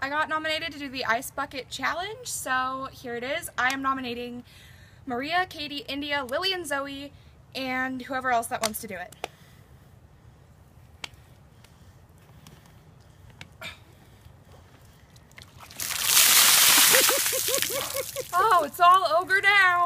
I got nominated to do the Ice Bucket Challenge, so here it is. I am nominating Maria, Katie, India, Lily, and Zoe, and whoever else that wants to do it. oh, it's all ogre now.